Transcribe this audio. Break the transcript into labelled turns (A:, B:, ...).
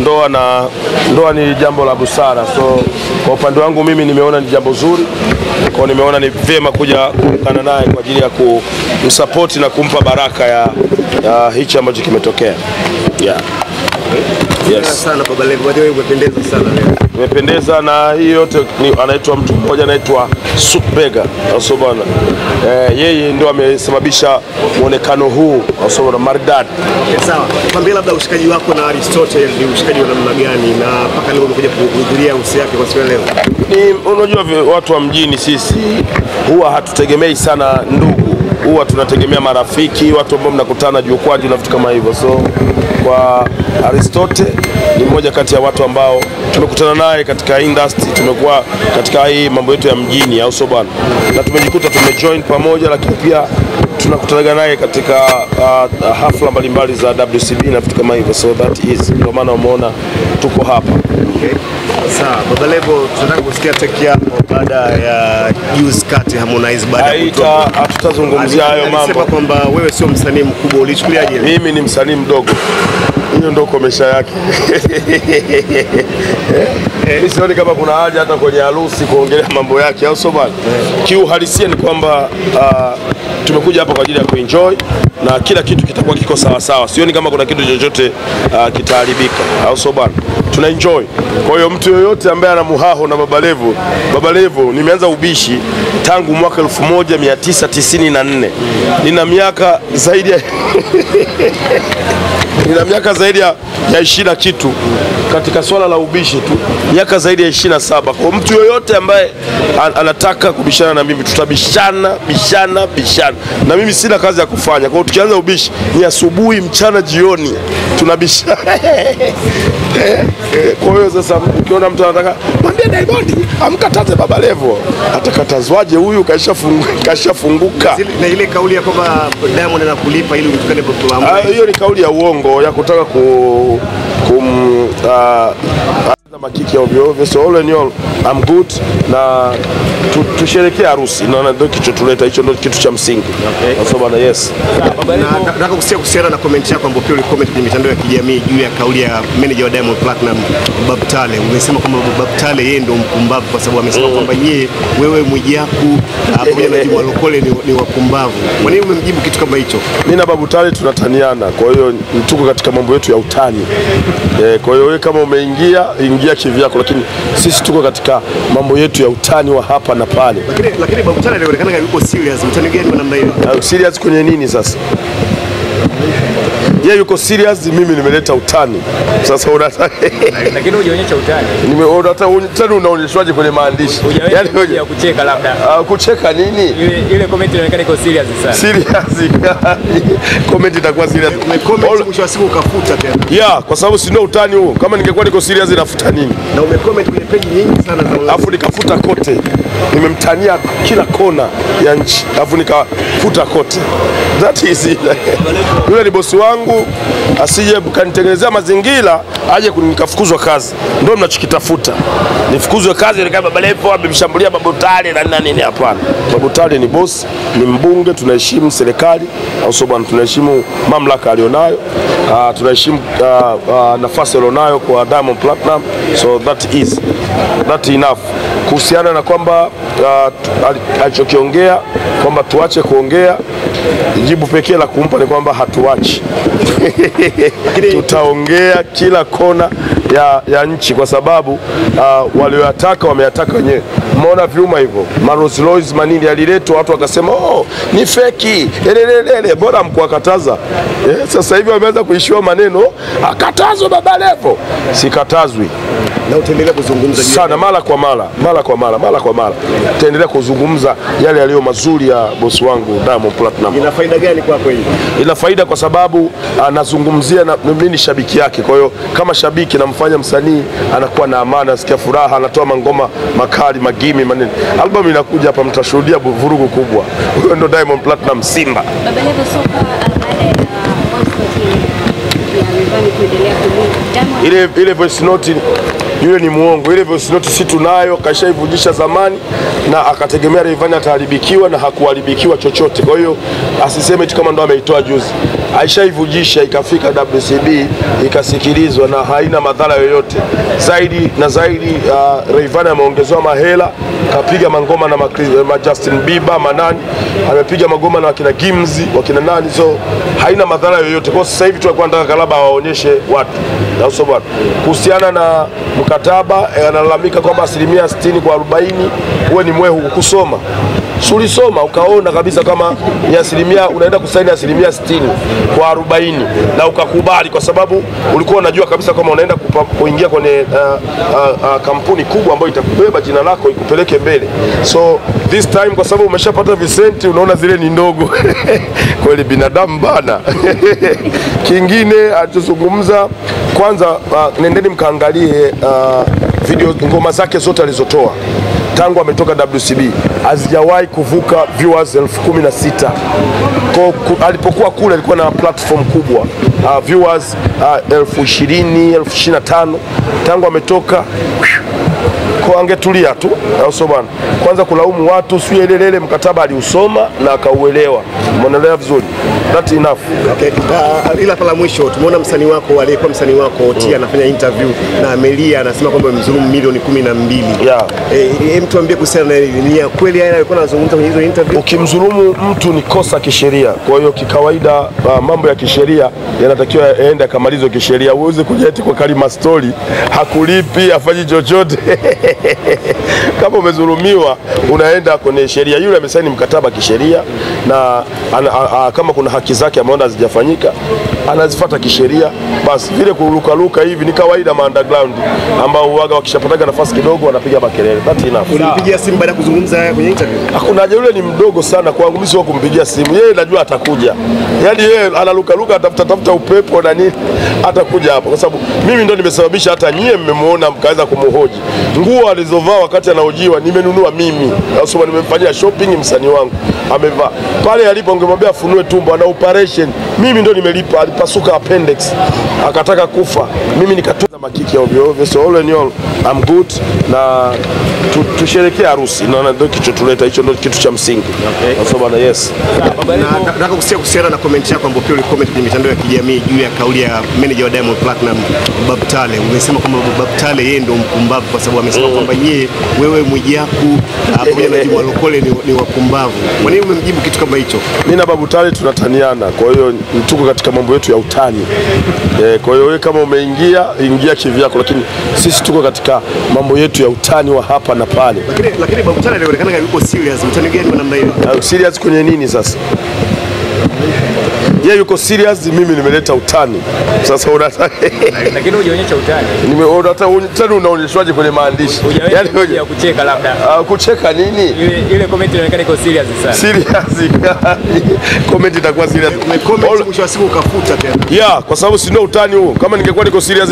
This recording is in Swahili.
A: ndoa na ndoa ni jambo la busara, so kwa upande wangu mimi nimeona ni jambo zuri, kwa nimeona ni vyema kuja kukutana naye kwa ajili ya kumsapoti na kumpa baraka ya, ya hichi ambacho kimetokea. Yeah. Yes.
B: sana Baba Levo, by the way umependeza sana leo.
A: imependeza na hii yote ni anaitwa mtu mmoja anaitwa Supega. Asobana. eh, yeye ndio amesababisha muonekano huu Asobana maridadi.
B: Sawa. Kwambie labda ushikaji wako na Aristotle ni ushikaji wa namna gani na mpaka leo umekuja kuhudhuria harusi yake kwa siku leo.
A: Ni unajua watu wa mjini sisi huwa hatutegemei sana ndugu, huwa tunategemea marafiki, watu ambao mnakutana jukwaa na vitu kama hivyo. So kwa Aristote ni mmoja kati ya watu ambao tumekutana naye katika industry, tumekuwa katika hii mambo yetu ya mjini, au sio bwana, na tumejikuta tumejoin pamoja, lakini pia tunakutana naye katika uh, hafla mbalimbali za WCB na vitu kama hivyo, so that is ndio maana umeona tuko hapa.
B: Sawa, Baba Levo tunataka kusikia take yako baada ya juice kati Harmonize baada ya kutoka.
A: Hatutazungumzia hayo
B: Alisema
A: mambo.
B: kwamba wewe sio msanii mkubwa, ulichukuliaje?
A: Mimi ni msanii mdogo, hiyo ndo komesha yake. Mimi sioni kama kuna haja hata kwenye harusi kuongelea mambo yake, au sio bwana? Kiuhalisia ni kwamba uh, tumekuja hapa kwa ajili ya kuenjoy na kila kitu kitakuwa kiko sawa sawa. Sioni kama kuna kitu chochote uh, kitaharibika, au sio bwana? Tuna enjoy. Kwa hiyo mtu yoyote ambaye ana muhaho na Baba Levo, Baba Levo nimeanza ubishi tangu mwaka 1994 nina miaka zaidi ya nina miaka zaidi ya ishirini na kitu katika swala la ubishi tu, miaka zaidi ya ishirini na saba. Kwa mtu yoyote ambaye an- anataka kubishana na mimi, tutabishana bishana bishana, na mimi sina kazi ya kufanya. Kwa hiyo tukianza ubishi ni asubuhi, mchana, jioni tunabishana. Kwa hiyo sasa, ukiona mtu anataka mwambie Diamond amkataze Baba Levo, atakatazwaje? Huyu kashafunguka,
B: Na ile kauli ya kwamba Diamond anakulipa ili utukane kwa
A: Ah, hiyo ni kauli ya uongo ya kutaka ku, kum uh, makiki ya ovyo ovyo. So all in all I'm good na tusherekea tusherekee harusi, naona ndio kichotuleta hicho, ndio kitu cha msingi okay. So bana, yes
B: Na nataka kusikia kuhusiana na comment yako ambayo pia ulicomment kwenye mitandao ya kijamii juu ya kauli ya manager wa Diamond Platinum Babtale. Umesema kwamba Babtale yeye ndo mpumbavu kwa sababu amesema kwamba yeye wewe Mwijaku ah, pamoja na Juma Lokole ni, ni wapumbavu. Kwa nini umemjibu kitu kama hicho?
A: mimi na Babu Tale tunataniana, kwa hiyo tuko katika mambo yetu ya utani eh, kwa hiyo wewe kama umeingia ingia kivyako, lakini sisi tuko katika mambo yetu ya utani wa hapa na pale.
B: Lakini lakini Bab Tale alionekana yuko serious. Utani gani wa namna hiyo?
A: Uh, serious kwenye nini sasa? Yeye yuko serious, mimi nimeleta utani. Sasa unataka
C: lakini hujaonyesha utani,
A: nimeona utani unaonyeshwaje kwenye maandishi? Yaani
C: yani ya kucheka labda.
A: uh, kucheka nini?
C: Ile ile comment inaonekana iko serious sana.
A: Serious. Comment itakuwa serious.
B: Umecomment mwisho wa siku ukafuta tena.
A: Yeah, kwa sababu si ndio utani huo. Kama ningekuwa niko serious nafuta nini?
B: Na umecomment kwenye page nyingi sana za online.
A: Alafu nikafuta kote, nimemtania kila kona ya nchi, alafu nikafuta kote. That is it. Yule ni bosi wangu, asije kanitengenezea mazingira aje nikafukuzwa kazi. Ndio mnachokitafuta, nifukuzwe kazi, nikaa Baba Levo amemshambulia Babu Tale na nini nini. Hapana, Babu Tale ni bosi, ni mbunge, tunaheshimu serikali, au sio bwana? Tunaheshimu mamlaka alionayo, uh, tunaheshimu uh, uh, nafasi alionayo kwa Diamond Platinum, so that is that enough kuhusiana na kwamba uh, alichokiongea kwamba tuache kuongea, jibu pekee la kumpa ni kwamba hatuachi. Tutaongea kila kona ya, ya nchi kwa sababu uh, walioyataka wameyataka wenyewe. Mmeona vyuma hivyo? Rolls Royce manini yaliletwa, watu wakasema oh, ni feki. Elelelele, bora mkuwakataza eh, sasa hivi wameanza kuishiwa maneno akatazwe Baba Levo. Sikatazwi
B: Na utaendelea kuzungumza
A: sana mara kwa mara mara kwa mara mara kwa mara, taendelea kuzungumza yale yaliyo mazuri ya bosi wangu Diamond Platinum
B: ina faida gani kwako hii?
A: ina faida kwa sababu anazungumzia na mimi ni shabiki yake. Kwa hiyo kama shabiki namfanya msanii anakuwa na amani, anasikia furaha, anatoa mangoma makali magimi manene. Albamu inakuja hapa, mtashuhudia vurugu kubwa. Huyo ndo Diamond Platinum Simba.
D: Baba Levo Soka baada ya voice note ya Rayvanny kuendelea kulia Diamond
A: Ile ile voice note yule ni muongo. Ile voice note si tunayo, kashaivujisha zamani, na akategemea Rayvanny ataharibikiwa na hakuharibikiwa chochote. Kwa hiyo asiseme tu kama ndo ameitoa juzi. Aishaivujisha ikafika WCB ikasikilizwa na haina madhara yoyote zaidi na zaidi. Uh, Rayvanny ameongezewa mahela, kapiga mangoma na ma, Justin Bieber manani, amepiga magoma na wakina Gimzi wakina nani, so haina madhara yoyote. Kwa sasa hivi tulikuwa nataka kalaba waonyeshe watu na uso bwana, kuhusiana na mkataba eh, analalamika kwamba asilimia 60 kwa 40 huwe ni mwehu kusoma Si ulisoma ukaona kabisa kama ni asilimia unaenda kusaini asilimia 60 kwa 40 na ukakubali, kwa sababu ulikuwa unajua kabisa kama unaenda kupa, kuingia kwenye uh, uh, uh, kampuni kubwa ambayo itakubeba jina lako ikupeleke mbele. So this time kwa sababu umeshapata visenti, unaona zile ni ndogo kweli, binadamu bana. Kingine alichozungumza kwanza, uh, nendeni mkaangalie uh, video ngoma zake zote alizotoa tangu ametoka WCB hazijawahi kuvuka viewers elfu kumi na sita. Ku- alipokuwa kule alikuwa na platform kubwa uh, viewers uh, elfu ishirini elfu ishirini na tano tangu ametoka kwa angetulia tu, au sio bwana? Kwanza kulaumu watu sio ile ile, mkataba aliusoma na akauelewa, umeelewa vizuri, that enough.
B: Okay. Uh, ila pala mwisho tumeona msanii wako aliyekuwa msanii wako Tia anafanya interview na Amelia anasema kwamba mzulumu milioni kumi na mbili.
A: Yeah.
B: E, e, mtu ambie kuhusiana na hili. Ni ya kweli yeye alikuwa anazungumza kwenye hizo interview?
A: Ukimdhulumu mtu ni kosa kisheria. Kwa hiyo kikawaida, uh, mambo ya kisheria yanatakiwa yaende akamalizwe kisheria. Uweze kuja eti kwa kalima story hakulipi afanyi chochote kama umezulumiwa unaenda kwenye sheria. Yule amesaini mkataba kisheria na ana, a, a, kama kuna haki zake ameona hazijafanyika anazifuata kisheria. Basi vile kurukaruka hivi ni kawaida ma underground ambao uwaga wakishapataga nafasi kidogo wanapiga makelele. That enough.
B: Ulimpigia simu baada ya kuzungumza kwenye interview?
A: Hakuna haja, yule ni mdogo sana kwangu, mimi sio kumpigia simu. Yeye najua atakuja, yaani yeye analukaruka, atafuta tafuta upepo na nini, atakuja hapa, kwa sababu mimi ndo nimesababisha hata nyie mmemwona mkaweza kumhoji. Nguo alizovaa wakati anaojiwa nimenunua mimi, nasema nimemfanyia shopping msanii wangu amevaa pale alipo, ungemwambia afunue tumbo, ana operation, mimi ndo nimelipa. Alipasuka appendix akataka kufa, mimi nikatunza makiki ya ovyo ovyo. So all in all I'm good na tu, tusherekee harusi, naona ndio kichotuleta hicho, ndio kitu cha msingi. Okay. yes.
B: Na nataka kusikia kuhusiana na comment yako ambayo pia ulicomment kwenye mitandao ya kijamii juu ya kauli ya manager wa Diamond Platinum Babu Tale. Umesema kwamba Babu Tale yeye ndio mpumbavu kwa sababu amesema kwamba nyie, wewe Mwijaku ah, pamoja na Juma Lokole ni, ni wapumbavu. Kwa nini umemjibu kitu kama hicho?
A: Mimi na Babu Tale tunataniana, kwa hiyo tuko katika mambo yetu ya utani e, kwa hiyo wewe kama umeingia ingia kivyako, lakini sisi tuko katika mambo yetu ya utani wa hapa na pale.
B: Lakini lakini Babu Tale alionekana yuko serious. Utani gani wa namna hiyo?
A: Uh, serious kwenye nini sasa? Yeye yuko serious, mimi nimeleta utani. Sasa unataka
C: lakini hujaonyesha utani,
A: nimeona utani unaonyeshwaje kwenye maandishi?
C: Yani
A: Yaani
C: ya kucheka labda.
A: uh, kucheka nini?
C: Ile ile comment inaonekana iko serious sana.
A: Serious. Comment itakuwa serious.
B: Umecomment mwisho wa siku ukafuta tena.
A: Yeah, kwa sababu si ndio utani huo. Kama ningekuwa niko serious